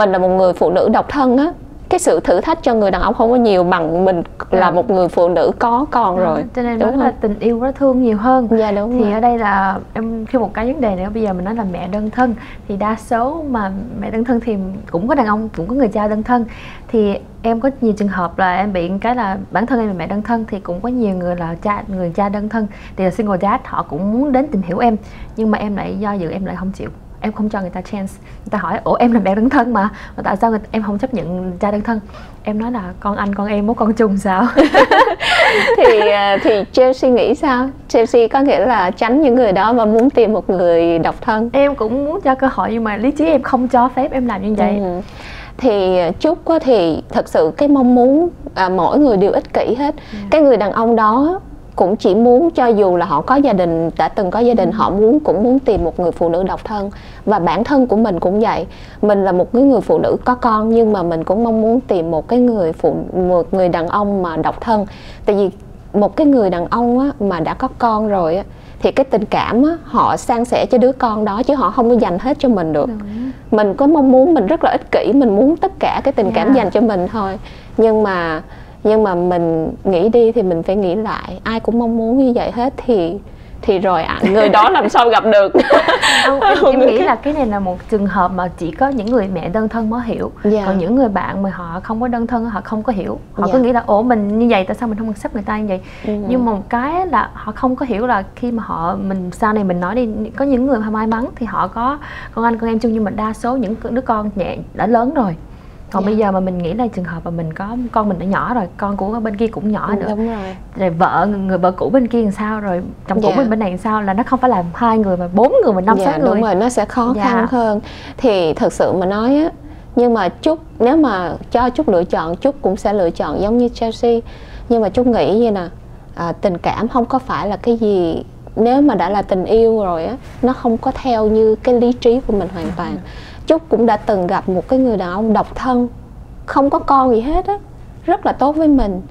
mình là một người phụ nữ độc thân á. Cái sự thử thách cho người đàn ông không có nhiều bằng mình là Dạ. một người phụ nữ có con Đó, rồi. cho nên đúng nói là tình yêu nó thương nhiều hơn. Dạ đúng thì rồi. ở đây là em khi một cái vấn đề nữa bây giờ mình nói là mẹ đơn thân. Thì đa số mà mẹ đơn thân thì cũng có đàn ông cũng có người cha đơn thân. Thì em có nhiều trường hợp là em bị cái là bản thân em là mẹ đơn thân thì cũng có nhiều người là cha người cha đơn thân. Thì là single dad họ cũng muốn đến tìm hiểu em nhưng mà em lại do dự em lại không chịu em không cho người ta chance. Người ta hỏi ủa em là mẹ đơn thân mà mà tại sao người, em không chấp nhận cha đơn thân? Em nói là con anh con em mốt con chung sao? Thì à, thì Chelsea nghĩ sao? Chelsea có nghĩa là tránh những người đó và muốn tìm một người độc thân. Em cũng muốn cho cơ hội nhưng mà lý trí em không cho phép em làm như vậy. Ừ. thì chúc á thì thật sự cái mong muốn à, mỗi người đều ích kỷ hết. Cái người đàn ông đó cũng chỉ muốn cho dù là họ có gia đình đã từng có gia đình họ muốn cũng muốn tìm một người phụ nữ độc thân. Và bản thân của mình cũng vậy. Mình là một cái người phụ nữ có con nhưng mà mình cũng mong muốn tìm một cái người phụ một người đàn ông mà độc thân. Tại vì một cái người đàn ông á, mà đã có con rồi á, thì cái tình cảm á, họ san sẻ cho đứa con đó chứ họ không có dành hết cho mình được. Mình có mong muốn mình rất là ích kỷ mình muốn tất cả cái tình cảm Yeah. dành cho mình thôi. Nhưng mà nhưng mà mình nghĩ đi thì mình phải nghĩ lại. Ai cũng mong muốn như vậy hết thì thì rồi ạ. Người đó làm sao gặp được? Không, em, em nghĩ là cái này là một trường hợp mà chỉ có những người mẹ đơn thân mới hiểu. Dạ. còn những người bạn mà họ không có đơn thân họ không có hiểu. Họ Dạ. cứ nghĩ là ủa mình như vậy tại sao mình không accept người ta như vậy? Ừ. nhưng mà một cái là họ không có hiểu là khi mà họ mình sau này mình nói đi có những người may mắn thì họ có con anh con em chung nhưng mà đa số những đứa con nhẹ đã lớn rồi còn Dạ. bây giờ mà mình nghĩ là trường hợp mà mình có con mình đã nhỏ rồi con của bên kia cũng nhỏ nữa đúng rồi rồi vợ người vợ cũ bên kia làm sao rồi chồng cũ Dạ. bên bên này làm sao là nó không phải là hai người mà bốn người mà năm dạ sáu người đúng rồi nó sẽ khó Dạ. khăn hơn thì thật sự mà nói á nhưng mà chúc nếu mà cho chúc lựa chọn chúc cũng sẽ lựa chọn giống như Chelsea nhưng mà chúc nghĩ như nè à, tình cảm không có phải là cái gì nếu mà đã là tình yêu rồi á nó không có theo như cái lý trí của mình hoàn toàn chúc cũng đã từng gặp một cái người đàn ông độc thân không có con gì hết á rất là tốt với mình.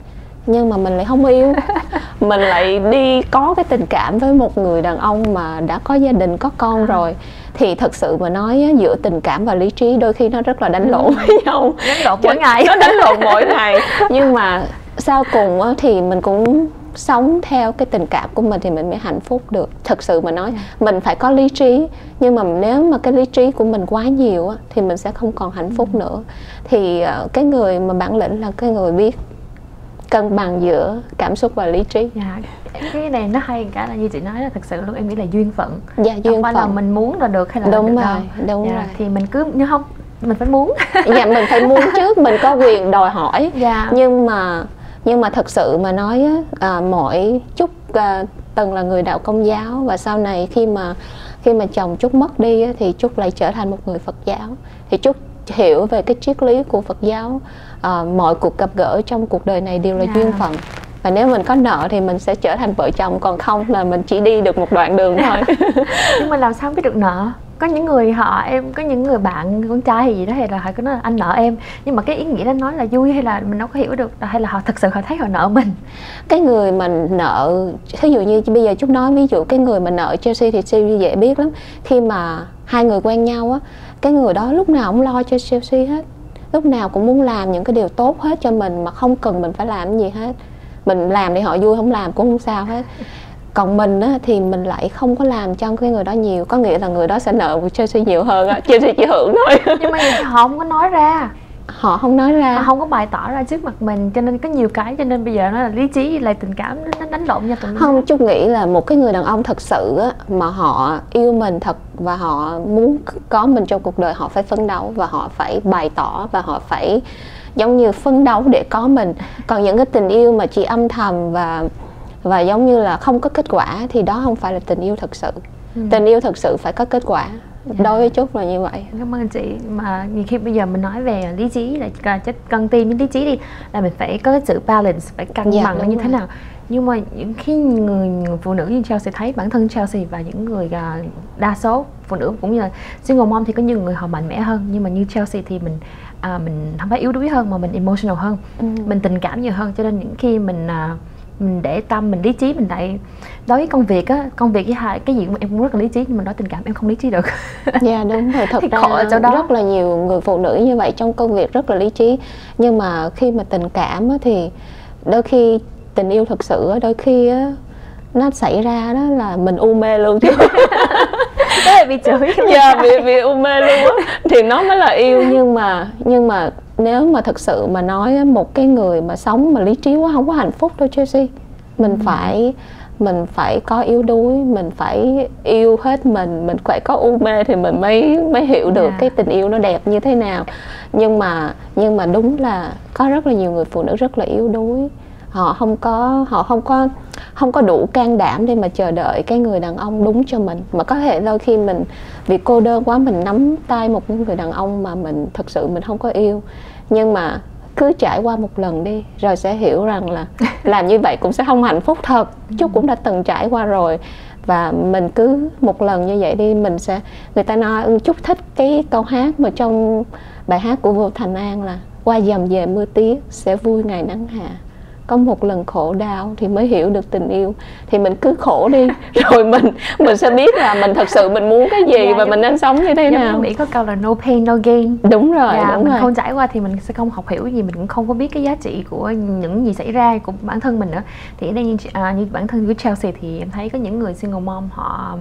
Nhưng mà mình lại không yêu. Mình lại đi có cái tình cảm với một người đàn ông mà đã có gia đình có con rồi. Thì thật sự mà nói á, giữa tình cảm và lý trí đôi khi nó rất là đánh lộn với nhau. Đánh lộn mỗi ngày. Nó đánh lộn mỗi ngày. Nhưng mà sau cùng thì mình cũng sống theo cái tình cảm của mình thì mình mới hạnh phúc được. Thật sự mà nói mình phải có lý trí. Nhưng mà nếu mà cái lý trí của mình quá nhiều á, thì mình sẽ không còn hạnh phúc nữa. Thì ờ, cái người mà bản lĩnh là cái người biết cân bằng giữa cảm xúc và lý trí. Dạ cái này nó hay cái là như chị nói là thật sự luôn em nghĩ là duyên phận. Dạ không duyên phải là mình muốn là được hay là Đúng được rồi, đâu. đúng Dạ, rồi. thì mình cứ nhưng không mình phải muốn. Dạ mình phải muốn trước mình có quyền đòi hỏi. Dạ. Nhưng mà nhưng mà thật sự mà nói á, à, mỗi chúc à, từng là người đạo công giáo và sau này khi mà khi mà chồng chúc mất đi á, thì chúc lại trở thành một người phật giáo. Thì chúc hiểu về cái triết lý của phật giáo à, mọi cuộc gặp gỡ trong cuộc đời này đều là Dạ. duyên phận. Và nếu mình có nợ thì mình sẽ trở thành vợ chồng còn không là mình chỉ đi được một đoạn đường thôi. Nhưng mà làm sao biết được nợ có những người họ em, có những người bạn, con trai hay gì đó, hay là họ cứ nói là anh nợ em. Nhưng mà cái ý nghĩa đó nói là vui hay là mình đâu có hiểu được, hay là họ thật sự họ thấy họ nợ mình? Cái người mà nợ, thí dụ như bây giờ chúng nói, ví dụ cái người mà nợ Chelsea thì Chelsea dễ biết lắm. Khi mà hai người quen nhau á, cái người đó lúc nào cũng lo cho Chelsea hết. Lúc nào cũng muốn làm những cái điều tốt hết cho mình mà không cần mình phải làm gì hết. Mình làm để họ vui, không làm cũng không sao hết còn mình á, thì mình lại không có làm cho cái người đó nhiều. Có nghĩa là người đó sẽ nợ Chelsea nhiều hơn á Chelsea chỉ hưởng thôi. Nhưng mà họ không có nói ra. Họ không nói ra. Họ không có bày tỏ ra trước mặt mình cho nên có nhiều cái cho nên bây giờ nó là lý trí với lại tình cảm nó đánh lộn nhau tụi mình. Không chút nghĩ là một cái người đàn ông thật sự á, mà họ yêu mình thật và họ muốn có mình trong cuộc đời họ phải phấn đấu và họ phải bày tỏ và họ phải giống như phấn đấu để có mình. Còn những cái tình yêu mà chỉ âm thầm và và giống như là không có kết quả thì đó không phải là tình yêu thật sự Ừ. tình yêu thật sự phải có kết quả Dạ. đối với chúc là như vậy cảm ơn chị mà nhiều khi bây giờ mình nói về lý trí là chất cân tim với lý trí đi là mình phải có cái sự balance phải cân Dạ, bằng nó như thế rồi. nào nhưng mà những khi người, người phụ nữ như Chelsea thấy bản thân Chelsea và những người à, đa số phụ nữ cũng như là single mom thì có nhiều người họ mạnh mẽ hơn nhưng mà như Chelsea thì mình à, mình không phải yếu đuối hơn mà mình emotional hơn Ừ. mình tình cảm nhiều hơn cho nên những khi mình à, mình để tâm mình lý trí mình lại đối với công việc á công việc với hai cái gì cũng em cũng rất là lý trí nhưng mà nói tình cảm em không lý trí được. Dạ yeah, đúng rồi thật ra ở chỗ đó. rất là nhiều người phụ nữ như vậy trong công việc rất là lý trí. Nhưng mà khi mà tình cảm á, thì đôi khi tình yêu thực sự á, đôi khi á, nó xảy ra đó là mình u mê luôn. Chứ là bị chửi. Dạ bị bị u mê luôn á. Thì nó mới là yêu nhưng mà nhưng mà nếu mà thực sự mà nói một cái người mà sống mà lý trí quá không có hạnh phúc đâu Chelsea mình Ừ. phải mình phải có yếu đuối mình phải yêu hết mình. Mình phải có u mê thì mình mới mới hiểu được Dạ. cái tình yêu nó đẹp như thế nào. Nhưng mà nhưng mà đúng là có rất là nhiều người phụ nữ rất là yếu đuối. Họ không có họ không có không có đủ can đảm để mà chờ đợi cái người đàn ông đúng cho mình. Mà có thể đôi khi mình vì cô đơn quá mình nắm tay một người đàn ông mà mình thật sự mình không có yêu nhưng mà cứ trải qua một lần đi rồi sẽ hiểu rằng là làm như vậy cũng sẽ không hạnh phúc thật. Chúc cũng đã từng trải qua rồi. Và mình cứ một lần như vậy đi mình sẽ người ta nói "Ừ, chúc thích cái câu hát mà trong bài hát của Vô Thành An là qua dầm về mưa tía sẽ vui ngày nắng hạ có một lần khổ đau thì mới hiểu được tình yêu. Thì mình cứ khổ đi rồi mình mình sẽ biết là mình thật sự mình muốn cái gì Dạ, và mình nên sống như thế nào. mỹ có câu là no pain no gain. Đúng rồi dạ, đúng mình rồi. không trải qua thì mình sẽ không học hiểu gì mình cũng không có biết cái giá trị của những gì xảy ra của bản thân mình nữa. Thì ở đây như, à, như bản thân của Chelsea thì em thấy có những người single mom họ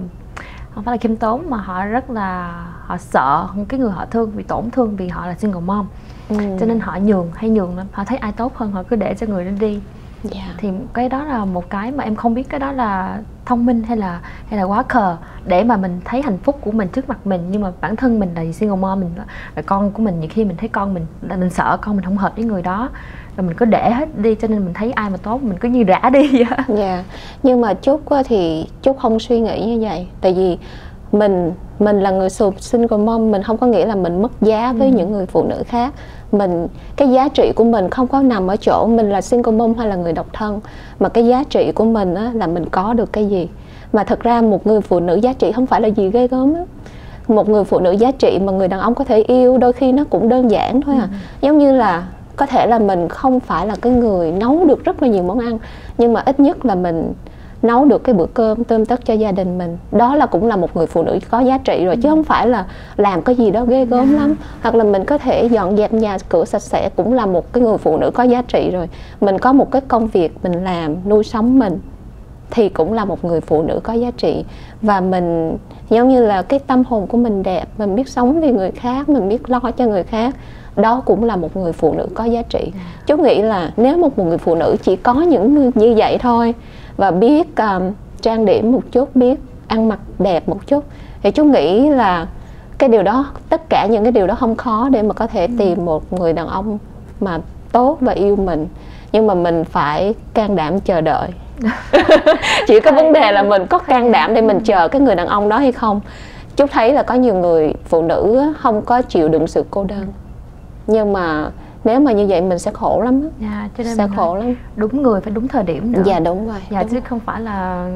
không phải là khiêm tốn mà họ rất là họ sợ cái người họ thương bị tổn thương vì họ là single mom. Ừ. cho nên họ nhường hay nhường lắm. Họ thấy ai tốt hơn họ cứ để cho người đó đi. Dạ. thì cái đó là một cái mà em không biết cái đó là thông minh hay là hay là quá khờ để mà mình thấy hạnh phúc của mình trước mặt mình. Nhưng mà bản thân mình là single mom mình là con của mình. Nhiều khi mình thấy con mình là mình sợ con mình không hợp với người đó. Rồi mình cứ để hết đi cho nên mình thấy ai mà tốt mình cứ như rã đi. Vậy á. Dạ, nhưng mà á thì Trúc không suy nghĩ như vậy. Tại vì mình mình là người sụp single mom Mình không có nghĩa là mình mất giá với Ừ. những người phụ nữ khác. Mình Cái giá trị của mình không có nằm ở chỗ mình là single mom hay là người độc thân Mà cái giá trị của mình á, là mình có được cái gì. Mà thật ra một người phụ nữ giá trị không phải là gì ghê gớm á. Một người phụ nữ giá trị mà người đàn ông có thể yêu đôi khi nó cũng đơn giản thôi à. Giống như là có thể là mình không phải là cái người nấu được rất là nhiều món ăn nhưng mà ít nhất là mình nấu được cái bữa cơm tươm tất cho gia đình mình. Đó là cũng là một người phụ nữ có giá trị rồi chứ không phải là làm cái gì đó ghê gớm lắm. Hoặc là mình có thể dọn dẹp nhà cửa sạch sẽ cũng là một cái người phụ nữ có giá trị rồi. Mình có một cái công việc mình làm nuôi sống mình thì cũng là một người phụ nữ có giá trị. Và mình giống như là cái tâm hồn của mình đẹp mình biết sống vì người khác mình biết lo cho người khác đó cũng là một người phụ nữ có giá trị. Chú nghĩ là nếu một người phụ nữ chỉ có những như vậy thôi và biết um, trang điểm một chút biết ăn mặc đẹp một chút. Thì chú nghĩ là cái điều đó tất cả những cái điều đó không khó để mà có thể tìm một người đàn ông mà tốt và yêu mình. Nhưng mà mình phải can đảm chờ đợi. Chỉ có vấn đề là mình có can đảm để mình chờ cái người đàn ông đó hay không. Chúc thấy là có nhiều người phụ nữ không có chịu đựng sự cô đơn. Nhưng mà nếu mà như vậy mình sẽ khổ lắm á. dạ, cho nên sẽ khổ lắm. đúng người phải đúng thời điểm nữa. Dạ đúng rồi dạ đúng. chứ không phải là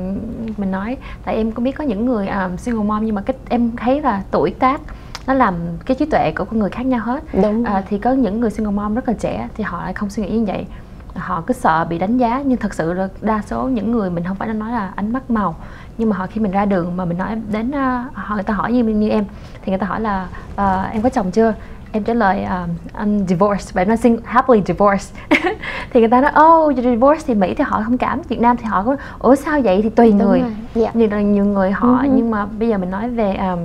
mình nói. Tại em có biết có những người um, single mom nhưng mà cái em thấy là tuổi tác nó làm cái trí tuệ của con người khác nhau hết. Đúng à, thì có những người single mom rất là trẻ thì họ lại không suy nghĩ như vậy. Họ cứ sợ bị đánh giá nhưng thật sự là đa số những người mình không phải nói là ánh mắt màu. Nhưng mà họ khi mình ra đường mà mình nói đến uh, họ người ta hỏi như như em thì người ta hỏi là uh, em có chồng chưa em trả lời um, I'm divorced và em nói sing happily divorced thì người ta nói oh you're divorced thì Mỹ thì họ không cảm Việt Nam thì họ có ủa sao vậy? Thì tùy Đúng người. rồi, dạ. là nhiều người họ Ừ. nhưng mà bây giờ mình nói về um,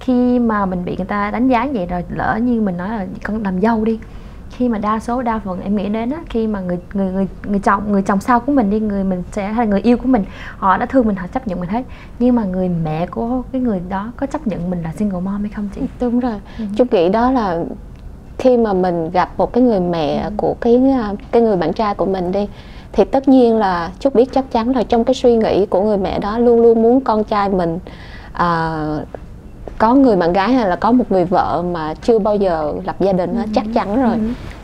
khi mà mình bị người ta đánh giá vậy rồi lỡ như mình nói là con làm dâu đi khi mà đa số đa phần em nghĩ đến á khi mà người người người người chồng người chồng sau của mình đi người mình sẽ hay là người yêu của mình họ đã thương mình họ chấp nhận mình hết nhưng mà người mẹ của cái người đó có chấp nhận mình là single mom hay không chị đúng rồi Ừ. chú nghĩ đó là khi mà mình gặp một cái người mẹ Ừ. của cái à, cái người bạn trai của mình đi thì tất nhiên là chúc biết chắc chắn là trong cái suy nghĩ của người mẹ đó luôn luôn muốn con trai mình à, có người bạn gái hay là có một người vợ mà chưa bao giờ lập gia đình hết chắc chắn rồi. Ừ.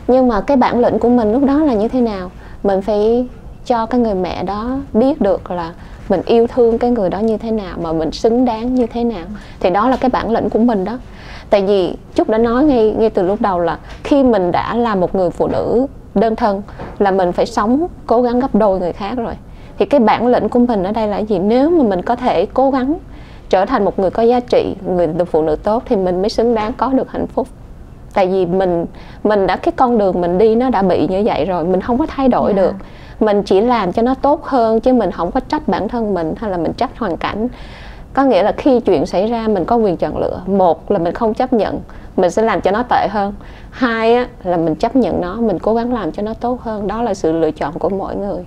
nhưng mà cái bản lĩnh của mình lúc đó là như thế nào? Mình phải cho cái người mẹ đó biết được là mình yêu thương cái người đó như thế nào mà mình xứng đáng như thế nào. Thì đó là cái bản lĩnh của mình đó. Tại vì trúc đã nói ngay ngay từ lúc đầu là khi mình đã là một người phụ nữ đơn thân là mình phải sống cố gắng gấp đôi người khác rồi. Thì cái bản lĩnh của mình ở đây là gì? Nếu mà mình có thể cố gắng trở thành một người có giá trị người phụ nữ tốt thì mình mới xứng đáng có được hạnh phúc. Tại vì mình mình đã cái con đường mình đi nó đã bị như vậy rồi mình không có thay đổi yeah. Dạ. được. Mình chỉ làm cho nó tốt hơn chứ mình không có trách bản thân mình hay là mình trách hoàn cảnh. Có nghĩa là khi chuyện xảy ra mình có quyền chọn lựa. Một là mình không chấp nhận mình sẽ làm cho nó tệ hơn. Hai á, là mình chấp nhận nó mình cố gắng làm cho nó tốt hơn. Đó là sự lựa chọn của mỗi người